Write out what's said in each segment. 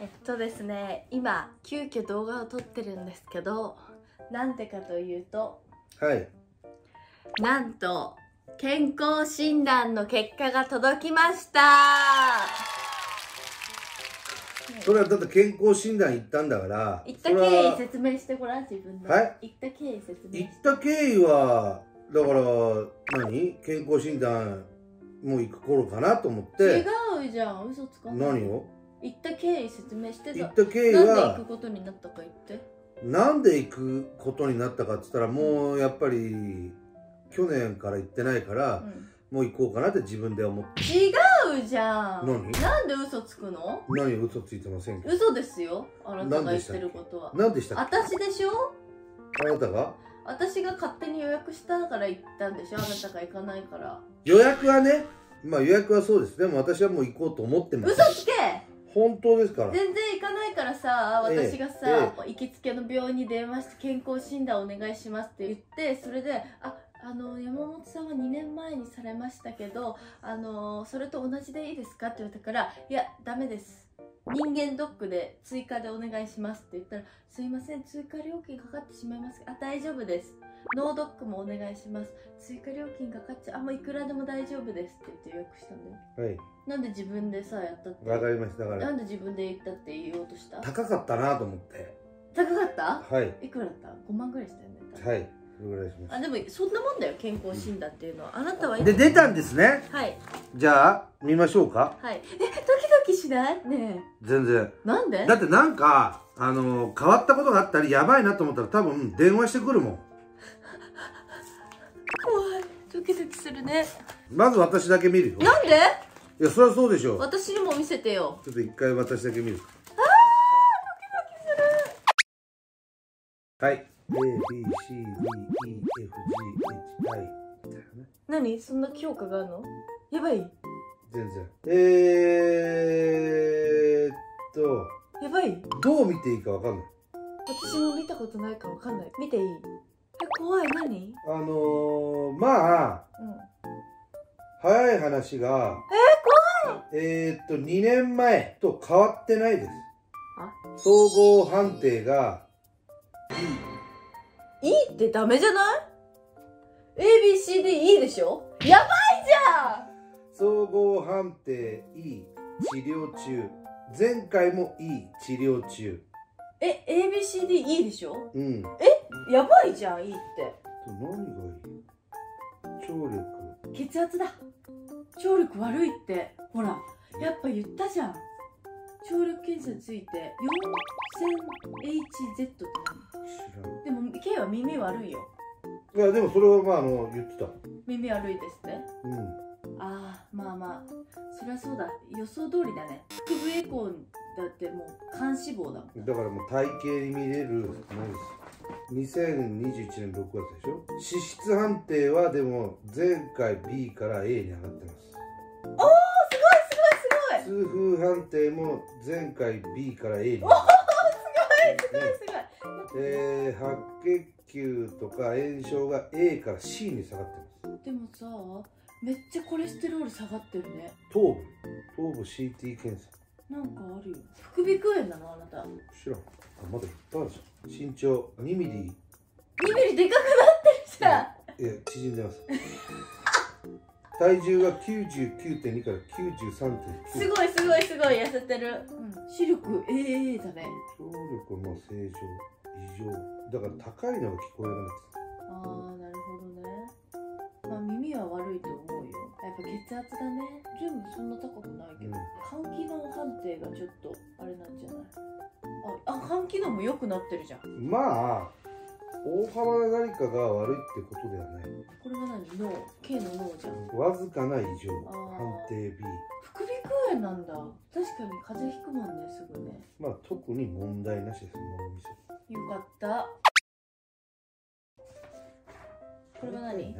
えっとですね今急遽動画を撮ってるんですけどなんでかというとはい。なんと健康診断の結果が届きました。それはだって健康診断行ったんだから言った経緯説明してごらん自分ではい。言った経緯説明行った経緯はだから何？健康診断もう行く頃かなと思って。違うじゃん。嘘つかない。何を？言った経緯説明して行った経緯なんで行はくことになったか言って。なんで行くことになったかって言ったらもうやっぱり去年から行ってないから、うん。もう行こうかなって自分で思って。違うじゃん。何？なんで嘘つくの？何嘘ついてませんけど嘘ですよ。あなたが言ってることは。何でしたっけ？私でしょ？あなたが？私が勝手に予約したから行ったんでしょ？あなたが行かないから。予約はねまあ予約はそうです。でも私はもう行こうと思ってます。嘘つけ本当ですから。全然行かないからさええ私がさ、行きつけの病院に電話して健康診断お願いしますって言ってそれでああの山本さんは2年前にされましたけどあのそれと同じでいいですかって言われたからいやダメです。人間ドックで追加でお願いしますって言ったらすいません追加料金かかってしまいます。あ大丈夫です。ノードックもお願いします。追加料金かかっちゃう。あもういくらでも大丈夫ですって言って予約したんだよ。はい。なんで自分でさやったって。わかりました。だからなんで自分で言ったって言おうとした？高かったなと思って。高かった？はい。いくらだった ?5 万ぐらいしたよねはいぐらいしまあでもそんなもんだよ健康診断っていうのは。あなたはいすで出たんですね。はい。じゃあ見ましょうか。はい。えドキドキしない？ね全然。えなんで？だってなんかあの変わったことがあったりやばいなと思ったら多分電話してくるもん。怖い。ドキドキするね。まず私だけ見るよ。なんで？いやそりゃそうでしょう。私にも見せてよ。ちょっと一回私だけ見る。はい ABCDEFGHI みたいなね何？そんな評価があるの？やばい。全然。えー、っと。やばい。どう見ていいかわかんない。私も見たことないからわかんない。見ていい？え怖い。何？あのー、まあうん。早い話がえー、っと2年前と変わってないです。あ。総合判定がいいってダメじゃない ?ABCD いいでしょ？やばいじゃん！総合判定 E 治療中。前回も E 治療中。え ABCD いいでしょ？うん。やばいじゃんいいって。何がいい？聴力。血圧だ。聴力悪いって。ほらやっぱ言ったじゃん。聴力検査について。4000HZ って知らん K は耳悪いよ。いやでもそれはまああの言ってた。耳悪いですねうん。ああまあまあそりゃそうだ。予想通りだね。腹部エコーだってもう肝脂肪だもんだからもう体型に見れる何です。2021年6月でしょ？脂質判定はでも前回 B から A に上がってます。おおすごいすごいすごい！痛風判定も前回 B から A に上おがっす。ごいすごいてえー、白血球とか炎症が A から C に下がってます。でもさめっちゃコレステロール下がってるね。頭部。頭部 CT 検査。なんかあるよ。副鼻腔炎なのあなた。知らん。あまだいっぱいあるじゃん身長。2ミリ。2ミリでかくなってるじゃん。いや縮んでます。体重が99.2から93.9すごいすごいすごい痩せてる、うん、視力 AA だね。聴力はまあ正常異常。だから高いのが聞こえなくなってああなるほどね。まあ耳は悪いと思うよ。やっぱ血圧だね。全部そんな高くないけど、肝機能判定がちょっとあれなんじゃないああ肝機能も良くなってるじゃん。たまあ大幅な何かが悪いってことではない。これは何？脳。K の脳じゃん。わずかな異常。判定 B 副鼻腔炎なんだ。確かに風邪ひくもんねすぐね。まあ特に問題なしです。脳みそよかった。これは何？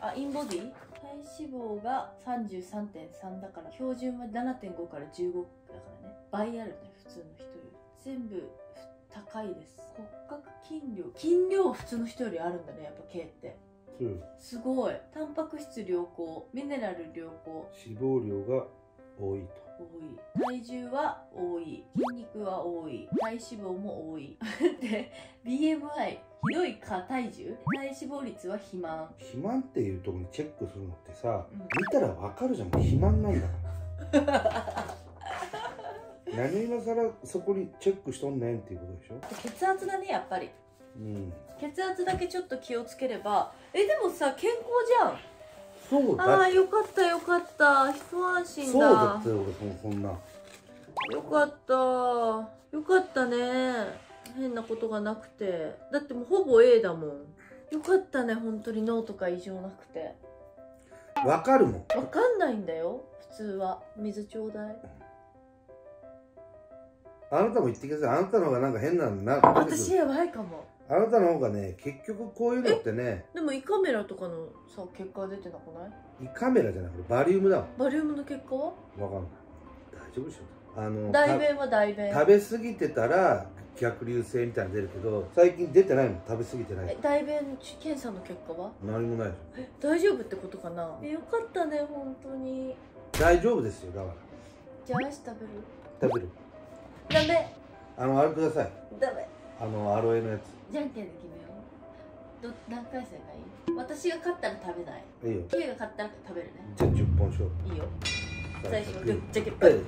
あインボディ？体脂肪が33.3だから標準は7.5から15だからね。倍あるね普通の人より。全部高いです。骨格筋量。筋量は普通の人よりあるんだねやっぱ K って。そうすごい。タンパク質良好。ミネラル良好。脂肪量が多いと多い。体重は多い。筋肉は多い。体脂肪も多い。で BMI ひどい過体重？体脂肪率は肥満。肥満っていうところにチェックするのってさ、うん。見たらわかるじゃん。肥満なんだから。何今更そこにチェックしとんねんっていうことでしょ？血圧だねやっぱり。うん。血圧だけちょっと気をつければ。えでもさ健康じゃんそうだああよかったよかった。一安心だ。そうだって俺そんな。よかった。よかったね。変なことがなくて。だってもうほぼ A だもん。よかったね本当に。脳とか異常なくて。わかるもん。わかんないんだよ。普通は。水ちょうだい。あなたも言ってください。あなたの方がなんか変なのな私やばいかもあなたの方がね結局こういうのってねでも胃カメラとかのさ結果出てなくない？胃カメラじゃなくてバリウムだもん。バリウムの結果？はわかんない。大丈夫でしょ？あの大便は大便食べ過ぎてたら逆流性みたいなの出るけど最近出てないの？食べ過ぎてないえ大便検査の結果は？何もないえ大丈夫ってことかな？えよかったね本当に。ょ大丈夫ですよだから。じゃあアイス食べる？食べる。ダメ。あのあれください。ダメあのアロエのやじゃんけんで決めよう。ど何回戦がいい？私が勝ったら食べない。ついいよ。キイが勝ったら食べるね。じゃあ10本勝負。いいよ。最初はググーじゃけんぽはい。い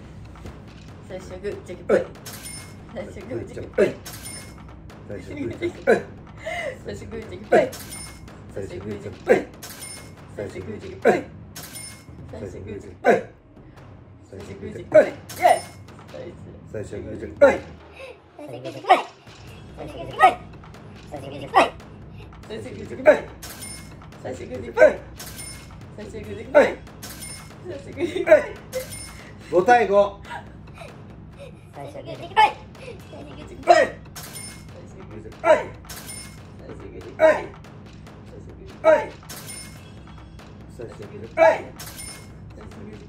最初はグーじゃけんぽい。最初はグーじゃけんぽい。最初グーじゃんはい。最初はグーじゃけんぽい。最初グーじゃんははい。い最初グーじゃんはい最初はグーじゃけんぽはい。い最初はグー最初グーじゃけんぽい。イ最初グーじゃんはい。最初はグーじゃけんぽい。最初はグーじゃけんぽい最初はグーじゃけんぽい最初はグーじゃけんぽい最初はグーじゃけんぽい5対5最初はグーじゃけんぽい最初はグーじゃけんぽいはいはい最初グーじゃんはい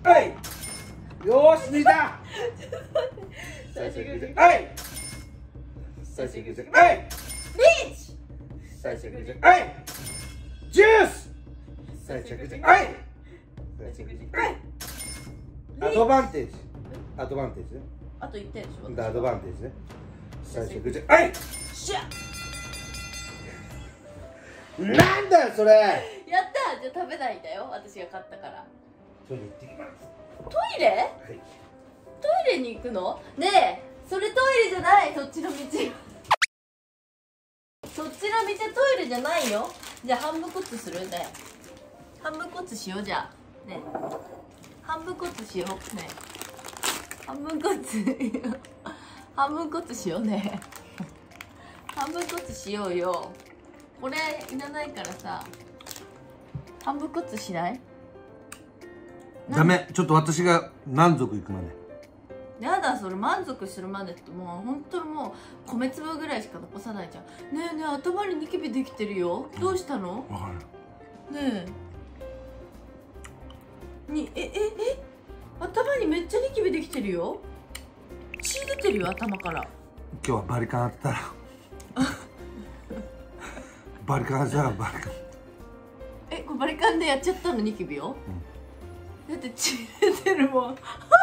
はいよし抜いたはい最初グーじゃんはい。リーチ最初グーじゃんはい。ジュース！最初グーじゃんはい。最初グーじゃんはい。アドバンテージ。アドバンテージね。あと1点でしょアドバンテージね。最初グーじゃんはい。しゃなんだよそれ。やった。じゃあ食べないんだよ。私が勝ったから。ちょっと行ってきます。トイレ？はい。トイレに行くの？ねえそれトイレじゃないそっちの道。そっちの道トイレじゃないよ。じゃあ半分こつする？ね。半分こつしようじゃあ。ね。半分こつしようね。半分こつ半分こつしようね。半分こつしようよ。これいらないからさ。半分こつしない？ダメ。ちょっと私が満足いくまでやだそれ満足するまでってもう本当にもう米粒ぐらいしか残さないじゃん。ねえねえ頭にニキビできてるよ。どうしたの？わかる。ねえ。にえええ？頭にめっちゃニキビできてるよ。血出てるよ頭から。今日はバリカンあったら。バリカンあったらバリカン。えこれバリカンでやっちゃったのニキビを、だって血出てるもん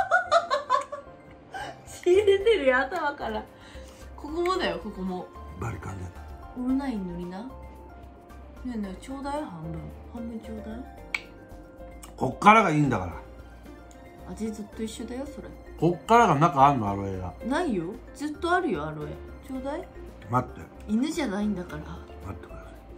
血出てるよ頭から。ここもだよここも。バリカンでオンライン塗りな。ねえねえちょうだい半分。半分ちょうだいこっからがいいんだから。味ずっと一緒だよそれ。こっからが中あんのアロエが。ないよ。ずっとあるよアロエ。ちょうだい。待って。犬じゃないんだから。待ってくだ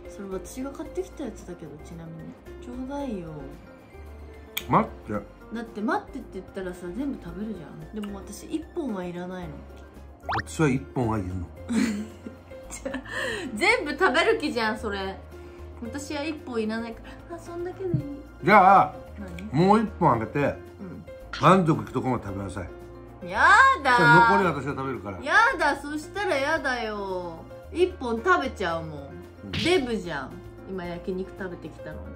さそれ私が買ってきたやつだけどちなみに。ちょうだいよ。い待ってだって待ってって言ったらさ全部食べるじゃん。でも私1本はいらないの。私は一本はいるの。全部食べる気じゃんそれ。私は1本いらないから。あそんだけでいい。じゃあ何？もう一本あげてう満足いくとこまで食べなさい。んやだ。残り私が食べるから。やだそしたらやだよ。1本食べちゃうもん。デブじゃん。今焼肉食べてきたのに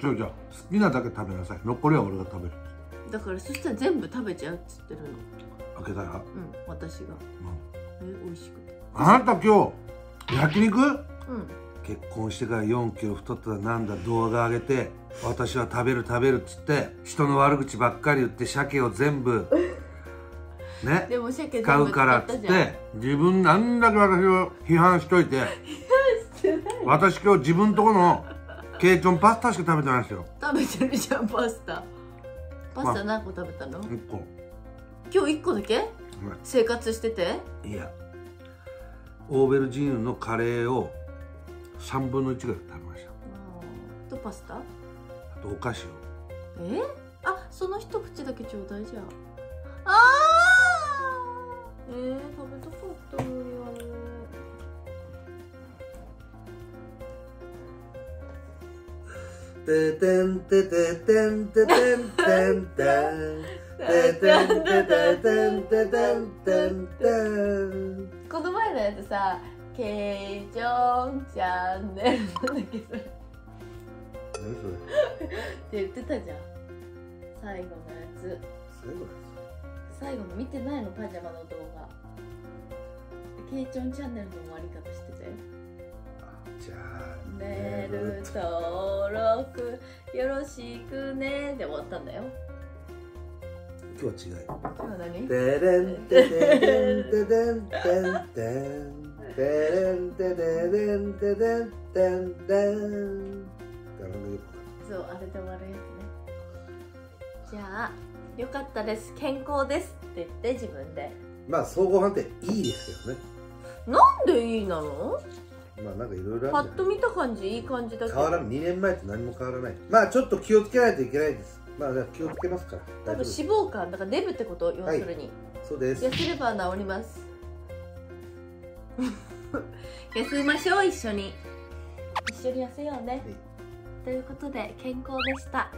じゃあじゃあ好きなだけ食べなさい。残りは俺が食べる。だからそしたら全部食べちゃうっつってるの。開けたら、うん私が。うん。え美味しくて。あなた今日焼肉？うん。結結婚してから4キロ太ったらなんだ？動画上げて私は食べる食べるっつって人の悪口ばっかり言って鮭を全部 ね？でも鮭全部使うからっつって自分なんだけ私を批判しといて。私今日自分とこのケイチョンパスタしか食べてないですよ。食べてるじゃんパスタ。パスタ何個食べたの、1個。今日1個だけ？生活してて？いや。オーベルジーヌのカレーを3分の1ぐらい食べました。とパスタ？あとお菓子を。え？あその一口だけちょうだいじゃんあー！えー、食べたててんてててんててんてんてんててんてててんててんてんてんこの前のやつさ「ケイジョンチャンネル」なんだっけそれって言ってたじゃん最後のやつ最後のやつ最後の見てないのパジャマの動画ケイチョンチャンネルの終わり方してたよじゃあメール登録よろしくね。で終わったんだよ。今日は違い今何？てれんててれんててんてんてんてれんててれんててんてんてんだからよくそうあれで終わるやつねじゃあよかったです健康ですって言って自分でまあ総合判定いいですけどねなんでいいなのまあなんかいろい。ろパッと見た感じいい感じだけど。変わらん。2年前と何も変わらない。まあちょっと気をつけないといけないです。まあ気をつけますから。多分大丈夫です。脂肪肝だからデブってこと要するに、そうです。痩せれば治ります。痩せましょう一緒に。一緒に痩せようね、ということで健康でした